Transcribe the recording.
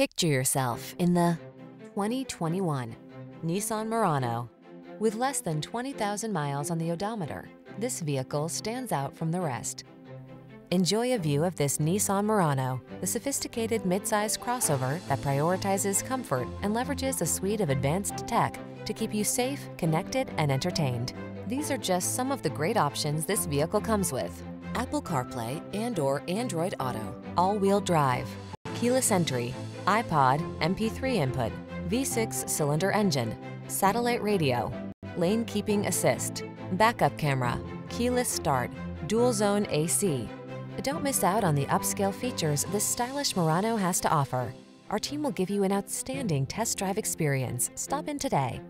Picture yourself in the 2021 Nissan Murano. With less than 20,000 miles on the odometer, this vehicle stands out from the rest. Enjoy a view of this Nissan Murano, the sophisticated midsize crossover that prioritizes comfort and leverages a suite of advanced tech to keep you safe, connected, and entertained. These are just some of the great options this vehicle comes with. Apple CarPlay and or Android Auto, all-wheel drive, keyless entry, iPod, MP3 input, V6 cylinder engine, satellite radio, lane keeping assist, backup camera, keyless start, dual zone AC. Don't miss out on the upscale features this stylish Murano has to offer. Our team will give you an outstanding test drive experience. Stop in today.